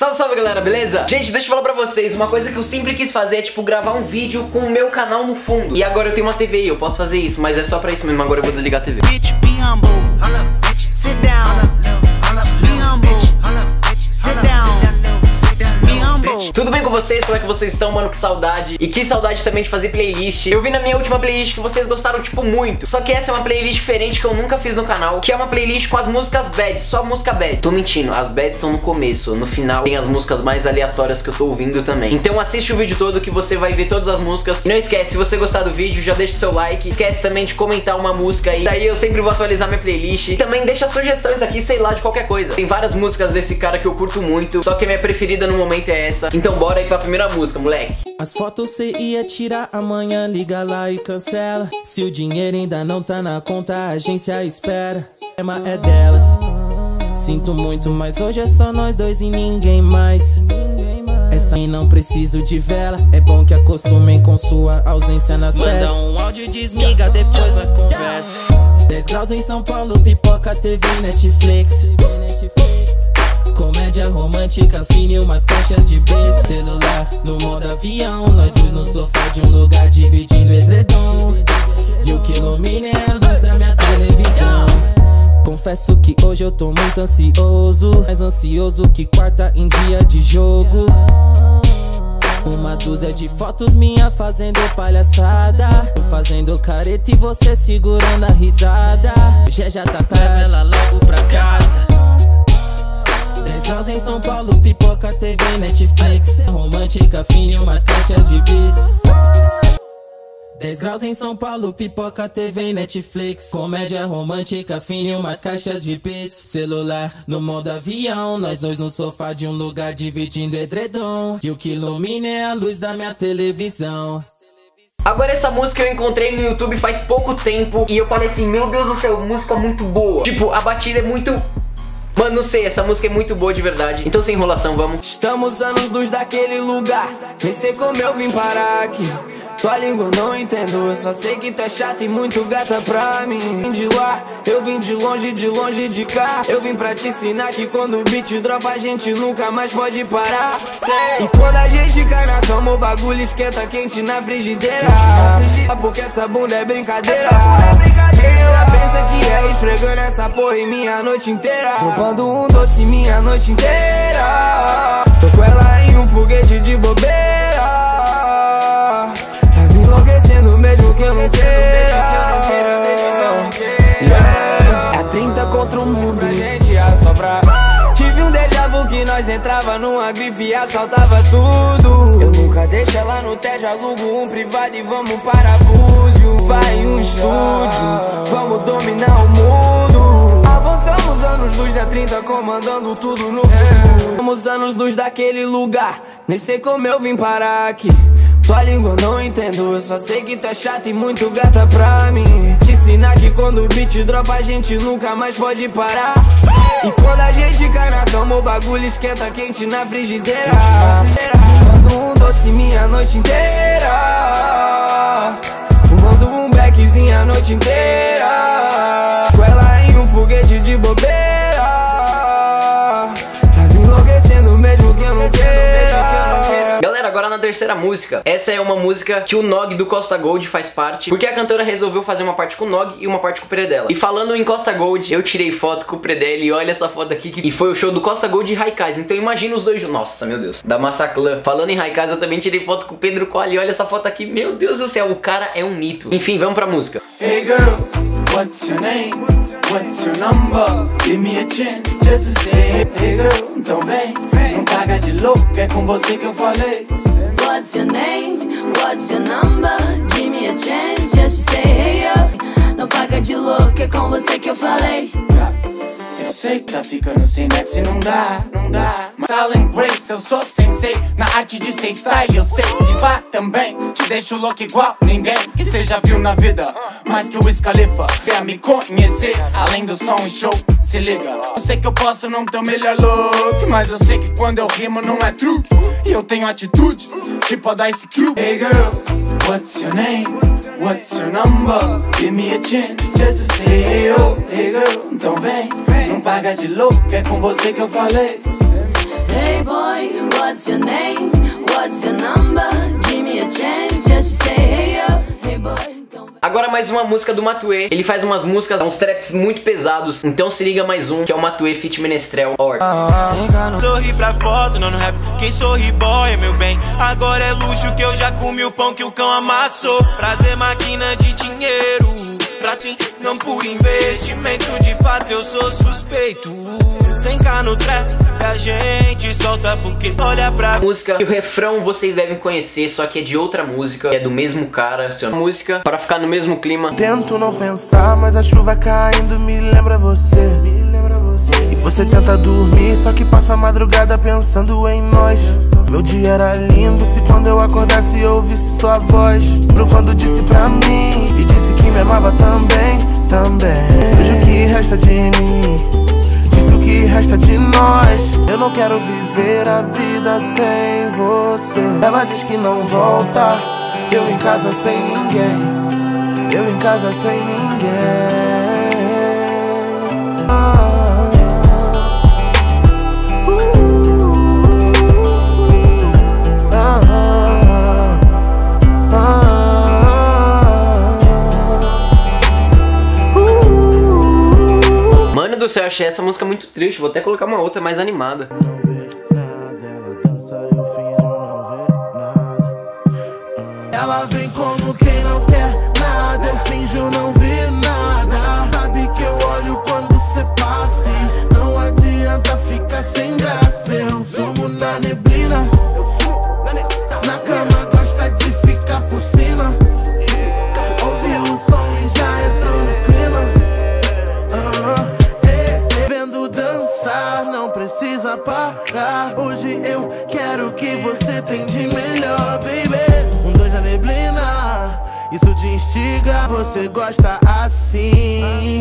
Salve, salve galera, beleza? Gente, deixa eu falar pra vocês, uma coisa que eu sempre quis fazer é tipo gravar um vídeo com o meu canal no fundo E agora eu tenho uma TV e eu posso fazer isso, mas é só pra isso mesmo, agora eu vou desligar a TV Bitch, be humble. Tudo bem com vocês? Como é que vocês estão, mano? Que saudade. E que saudade também de fazer playlist. Eu vi na minha última playlist que vocês gostaram, tipo, muito. Só que essa é uma playlist diferente que eu nunca fiz no canal Que é uma playlist com as músicas bad, só música bad. Tô mentindo, as bad são no começo No final tem as músicas mais aleatórias que eu tô ouvindo também. Então assiste o vídeo todo que você vai ver todas as músicas. E não esquece, se você gostar do vídeo, já deixa o seu like. Esquece também de comentar uma música aí. Daí eu sempre vou atualizar minha playlist. E também deixa sugestões aqui, sei lá, de qualquer coisa. Tem várias músicas desse cara que eu curto muito Só que a minha preferida no momento é essa Então bora aí pra primeira música, moleque As fotos cê ia tirar amanhã, liga lá e cancela. Se o dinheiro ainda não tá na conta, a agência espera. O tema é delas. Sinto muito, mas hoje é só nós dois e ninguém mais. Essa aí não preciso de vela. É bom que acostumem com sua ausência nas festas. Manda um áudio e desmiga, depois nós conversa. 10 graus em São Paulo, pipoca, TV, Netflix. Comédia romântica, fine, umas caixas de beijo Celular no modo avião Nós dois no sofá de um lugar dividindo edredom. E o que ilumina é a luz da minha televisão. Confesso que hoje eu tô muito ansioso Mais ansioso que quarta em dia de jogo. Uma dúzia de fotos minha fazendo palhaçada. Eu fazendo careta e você segurando a risada. Já já tá tarde. Leva ela logo pra casa 10 graus em São Paulo, pipoca, TV, Netflix. Romântica, fine, umas caixas bis. 10 graus em São Paulo, pipoca, TV, Netflix. Comédia romântica, fine, umas caixas bis. Celular no modo avião Nós dois no sofá de um lugar dividindo edredom. E o que ilumina é a luz da minha televisão. Agora essa música eu encontrei no YouTube faz pouco tempo E eu falei assim, meu Deus do céu, música muito boa. Tipo, a batida é muito... Mano, não sei, essa música é muito boa de verdade. Então sem enrolação, vamos. Estamos anos luz daquele lugar. Nem sei como eu vim parar aqui. Tua língua não entendo Eu só sei que tu é chata e muito gata pra mim. Vim de lá, eu vim de longe, de longe de cá. Eu vim pra te ensinar que quando o beat dropa A gente nunca mais pode parar. Sei. E quando a gente cai na cama O bagulho esquenta quente na frigideira. Porque essa bunda é brincadeira. Quem ela pensa que é esfregando essa porra em minha noite inteira. Dropando um doce minha noite inteira. Tô com ela em um foguete de bobeira. Tá me enlouquecendo mesmo que eu não queira. Yeah. É 30 contra o mundo. Pra gente assoprar Tive um déjà vu que nós entrava numa grife e assaltava tudo Eu nunca deixo ela no tédio, alugo um privado e vamos para Búzios Pai, um estúdio, vamos dominar o mundo. Avançamos anos luz da 30 comandando tudo no futuro. Vamos anos luz daquele lugar, nem sei como eu vim parar aqui. Tua língua não entendo, eu só sei que é chata e muito gata pra mim ensinar que quando o beat dropa a gente nunca mais pode parar. E quando a gente cai na cama o bagulho esquenta quente na frigideira. Fumando um doce minha noite inteira. Fumando um beckzinho a noite inteira. Com ela em um foguete de bobeira terceira música. Essa é uma música que o Nog do Costa Gold faz parte Porque a cantora resolveu fazer uma parte com o Nog e uma parte com o Predella. E falando em Costa Gold, eu tirei foto com o Predella E olha essa foto aqui que... E foi o show do Costa Gold e Raikais. Então imagina os dois Nossa, meu Deus. Da Massaclan Falando em Raikais, eu também tirei foto com o Pedro Colli Olha essa foto aqui, meu Deus do céu O cara é um mito. Enfim, vamos pra música. Hey girl, what's your name? What's your number? Give me a chance just to say Hey girl, então vem Não paga de louco, é com você que eu falei What's your name? What's your number? Give me a chance just say hey up. Não paga de louco, é com você que eu falei. Eu sei que tá ficando sem nexo e não dá, não dá Talent Grace, eu sou sensei. Na arte de ser style, eu sei. Se vá também Te deixo louco igual ninguém Que cê já viu na vida. Mais que o Khalifa Quer me conhecer, além do som e show Se liga, eu sei que eu posso não ter o melhor look Mas eu sei que quando eu rimo não é truque. E eu tenho atitude, tipo a da Cube. Hey girl, what's your name? What's your number? Give me a chance just to say hey yo Hey girl, então vem. Não paga de louco, é com você que eu falei Hey boy, What's your name? What's your number? Give me a chance just to say hey up, hey boy. Don't Agora mais uma música do Matue. Ele faz umas músicas, uns traps muito pesados. Então se liga mais um, que é o Matue Fit Menestrel. Or. Sorri pra foto, não no rap. Quem sorri boy é meu bem. Agora é luxo que eu já comi o pão que o cão amassou. Prazer, máquina de dinheiro. Pra sim, não por investimento. De fato, eu sou suspeito. Sem cá no trap, a gente solta porque olha pra música e o refrão vocês devem conhecer, só que é de outra música, é do mesmo cara, seu música, para ficar no mesmo clima. Tento não pensar, mas a chuva caindo me lembra você. Me lembra você. E você tenta dormir, só que passa a madrugada pensando em nós. Meu dia era lindo se quando eu acordasse eu ouvisse sua voz. Pro quando disse pra mim e disse que me amava também, também. Hoje o que resta de mim? O que resta de nós. Eu não quero viver a vida sem você. Ela diz que não volta. Eu em casa sem ninguém. Eu em casa sem ninguém. Do céu, achei essa música muito triste, vou até colocar uma outra mais animada. Ah. Ela vem como quem não quer nada, eu finjo não ver nada. Você gosta assim.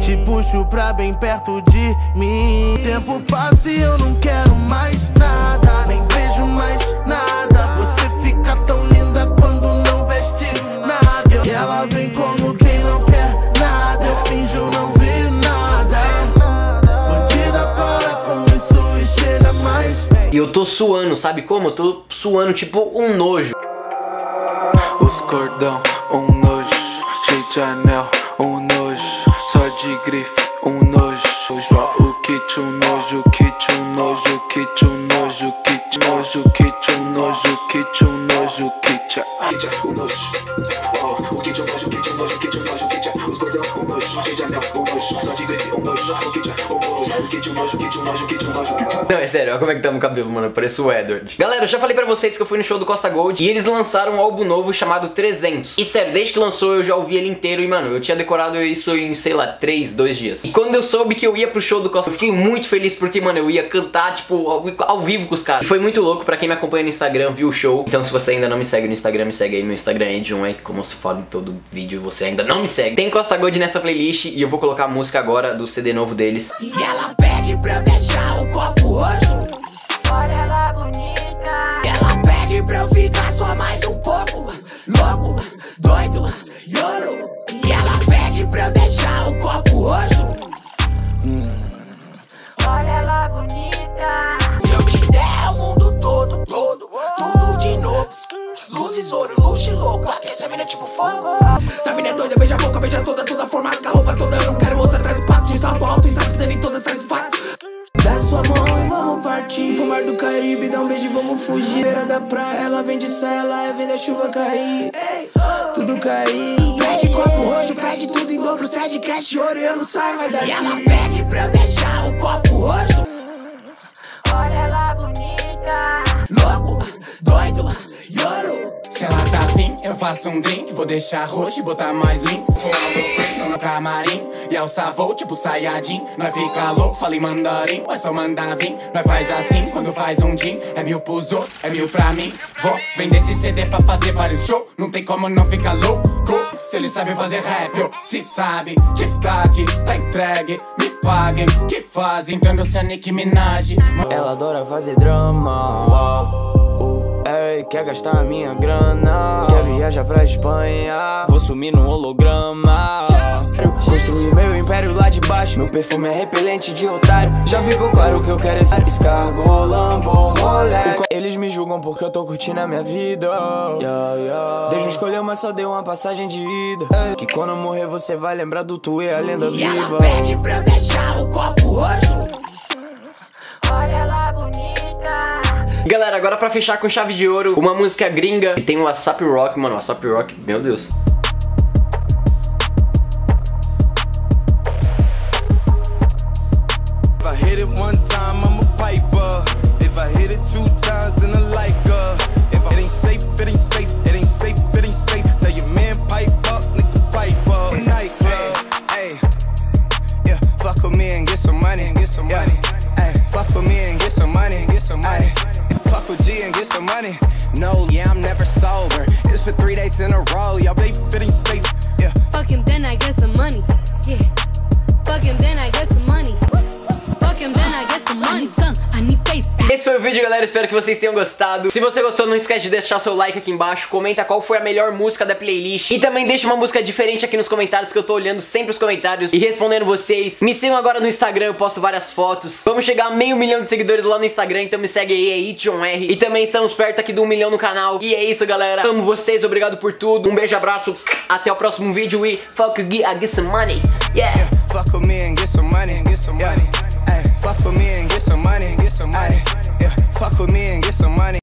Te puxo pra bem perto de mim. O tempo passa e eu não quero mais nada. Nem vejo mais nada. Você fica tão linda quando não veste nada. E ela vem como quem não quer nada. Eu finjo não ver nada. Bandida para com isso e chega mais. E eu tô suando, sabe como? Eu tô suando tipo um nojo. Os cordão, um nojo, de anel, um nojo, só de grife, um nojo. O kit, um nojo, kit, um nojo, kit, um nojo, kit, nojo, kit, um nojo, kit, um nojo, kit. O nojo, o kit, um nojo, kit, um nojo, kit, um nojo, kit. Os cordão, um nojo, cheio de um nojo, só de grife, um nojo, o kit, um nojo, Não, é sério, olha como é que tá meu cabelo, mano. Eu pareço o Edward. Galera, eu já falei pra vocês que eu fui no show do Costa Gold e eles lançaram um álbum novo chamado 300. E sério, desde que lançou eu já ouvi ele inteiro e, mano, eu tinha decorado isso em, sei lá, 3, 2 dias. E quando eu soube que eu ia pro show do Costa, eu fiquei muito feliz porque, mano, eu ia cantar, tipo, ao, ao vivo com os caras. E foi muito louco pra quem me acompanha no Instagram, viu o show. Então, se você ainda não me segue no Instagram, me segue aí. Meu Instagram é Edjon, é como se fala em todo vídeo e você ainda não me segue. Tem Costa Gold nessa playlist e eu vou colocar a música agora do CD novo deles. E ela pede pra eu deixar o copo roxo. Olha ela bonita. Ela pede pra eu ficar só mais um pouco. Louco, doido, yoro. Caribe, dá um beijo e vamos fugir. Beira da praia, ela vem de saia lá e vem da chuva cair. Tudo cair. Pede copo roxo, pede tudo em dobro. Sede cash, ouro e eu não saio mais daqui. E ela pede pra eu deixar o copo roxo. Olha ela bonita. Louco, doido, yoro Se ela tá afim, eu faço um drink Vou deixar roxo e botar mais lean. Fumando no camarim E alça voo tipo Sayajin Nós fica louco, fala em mandarim É só mandar vir. Nós faz assim quando faz um din É mil pros outros, é mil pra mim. Vou vender esse CD pra fazer vários shows Não tem como não ficar louco. Se eles sabem fazer rap, eu se sabe Tic-tac, tá entregue Me paguem, que fazem? Vendo se a Nicki Minaj. Ela adora fazer drama. Uh, Quer gastar a minha grana? Quer viajar pra Espanha? Vou sumir no holograma. Construir meu império lá de baixo. Meu perfume é repelente de otário. Já ficou claro que eu quero é escargo, lambo, rolé. jogam porque eu tô curtindo a minha vida. Yeah, yeah. Deus me escolheu, mas só deu uma passagem de ida. Que quando eu morrer você vai lembrar do tu e a lenda E ela viva. pede pra eu deixar o copo roxo. Galera, agora pra fechar com chave de ouro, uma música gringa que tem o WhatsApp Rock, mano, WhatsApp Rock, meu Deus. If I hit it one time, I'm a piper. If I hit it two times, then I like for three days in a row, y'all they fit ain't safe. Yeah. Fuck him, then I get some money. Esse foi o vídeo, galera. Espero que vocês tenham gostado. Se você gostou, não esquece de deixar seu like aqui embaixo. Comenta qual foi a melhor música da playlist. E também deixa uma música diferente aqui nos comentários, que eu tô olhando sempre os comentários e respondendo vocês. Me sigam agora no Instagram, eu posto várias fotos. Vamos chegar a meio milhão de seguidores lá no Instagram, então me segue aí, é ItJohnR. E também estamos perto aqui do um milhão no canal. E é isso, galera. Amo vocês, obrigado por tudo. Um beijo, abraço. Até o próximo vídeo e fuck you, I get some money. Yeah. Fuck with me and get some money, get some money. Ay, fuck with me and get some money, get some money. Yeah, fuck with me and get some money.